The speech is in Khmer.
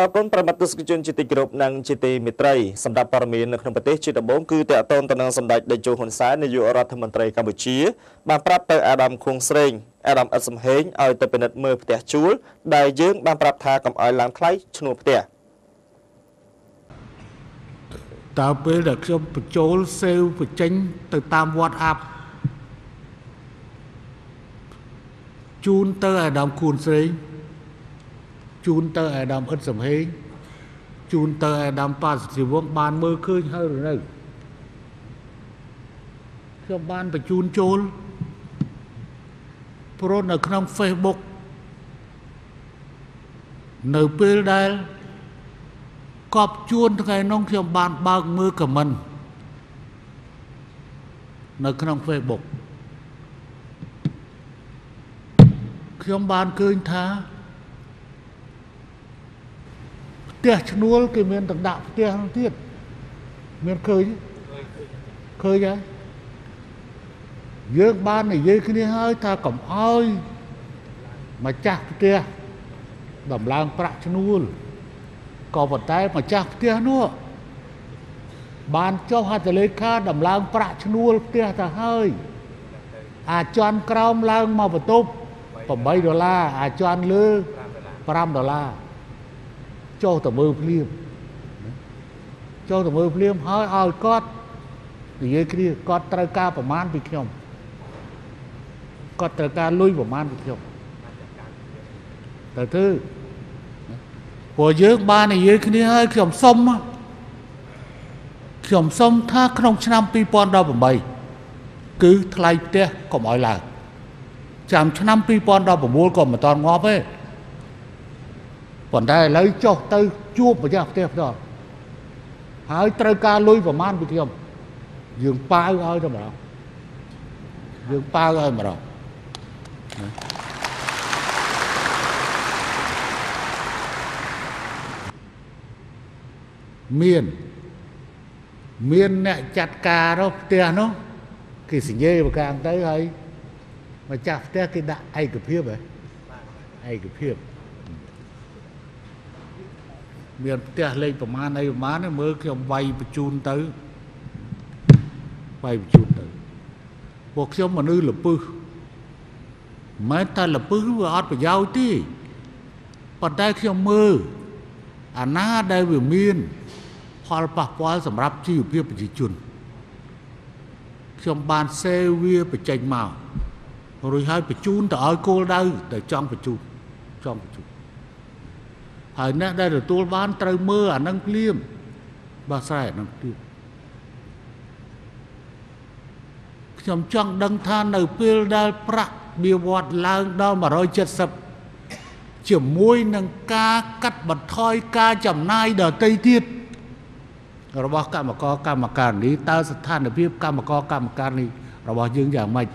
អរគុណប្រិមត្តទស្សនិកជនជាទីគោរពនិងជាទីមេត្រីសម្រាប់ព័ត៌មាននៅក្នុងប្រទេសជាដំបូងគឺតកតនទៅនឹងសម្ដេចតេជោហ៊ុនសែននាយករដ្ឋមន្ត្រីកម្ពុជាបានប្រាប់ទៅអាដាមខួងស្រេងអាដាមអិតសំហេងឲ្យទៅពិនិត្យមើលផ្ទះជួលដែលយើងបានប្រាប់ថាកុំឲ្យឡើងថ្លៃឈ្នួលផ្ទះតើពេលដែលខ្ញុំបញ្ចូលសេវបញ្ចេញទៅតាមវត្តអាប់ជូនទៅអាដាមខួនស្រេង ជូនទៅអាដាមអិតសំហេងជូនទៅអាដាមប៉ាសជីវងបានមើលឃើញហើយឬនៅខ្ញុំបានបញ្ជូនចូលព្រោះនៅក្នុង Facebook នៅពេលដែលកប់ជួនថ្ងៃនោះខ្ញុំបានបើកមើលខមមិននៅក្នុង Facebook ខ្ញុំបានឃើញថា ទះឈ្នួលគេមានទាំងដាក់ផ្ទះហ្នឹងទៀតមានឃើញឃើញហើយយើងបាននិយាយគ្នាហើយថាកុំអោយម្ចាស់ផ្ទះដំឡើងប្រាក់ឈ្នួលក៏ប៉ុន្តែម្ចាស់ផ្ទះនោះបានចុះហត្ថលេខាដំឡើងប្រាក់ឈ្នួលផ្ទះទៅហើយអាចន់ក្រោមឡើងមកបន្ទប់8ដុល្លារអាចន់លើ5ដុល្លារ ចុះទៅមើលភ្លាមចុះទៅមើលភ្លាមហើយឲ្យគាត់និយាយគ្នាគាត់ត្រូវការប្រមាណពីខ្ញុំគាត់ត្រូវការលុយប្រមាណពីខ្ញុំទៅធ្វើព្រោះយើងបាននិយាយគ្នាហើយខ្ញុំសុំខ្ញុំសុំថាក្នុងឆ្នាំ2018គឺថ្លៃផ្ទះកុំឲ្យឡើងចាំឆ្នាំ2016ក៏មិនតាន់ងាប់ទេ ប៉ុន្តែឥឡូវចុះទៅជួបម្ចាស់ផ្ទះផ្ទាល់ហើយត្រូវការលុយប្រមាណពីខ្ញុំយើងប៉ាវឲ្យទៅម្ដងយើងប៉ាវឲ្យម្ដងមានមានអ្នកចាត់ការនោះផ្ទះនោះគេសញ្ញេប្រកាងទៅហើយម្ចាស់ផ្ទះគេដាក់ឯកភាពហ៎ឯកភាព មានផ្ទះលេខប្រមាណអីប្រមាណមើលខ្ញុំវាយបញ្ជូនទៅវាយបញ្ជូនទៅពួកខ្ញុំមនុស្សលពឹសមិនតែលពឹសវាអត់ប្រយោជន៍ទេប៉ុន្តែខ្ញុំមើលអាណាដែលវាមាន ផលប៉ះពាល់សម្រាប់ជីវភាពប្រជាជនខ្ញុំបានសេវាបញ្ចេញមករួចហើយបញ្ជូនទៅឲ្យគោលដៅទៅចង់បញ្ជូនចង់បញ្ជូន ហើយអ្នកដែលទទួលបានត្រូវមើលអានឹងភ្លាមបាទស្រែអានឹងទៀតខ្ញុំចង់ដឹងថានៅពេលដែលប្រាក់បៀវត្តឡើងដល់170ជាមួយនឹងការកាត់បន្ថយការចំណាយដទៃទៀតរបស់កម្មករកម្មការនេះតើស្ថានភាពកម្មករកម្មការនេះរបស់យើងយ៉ាងម៉េច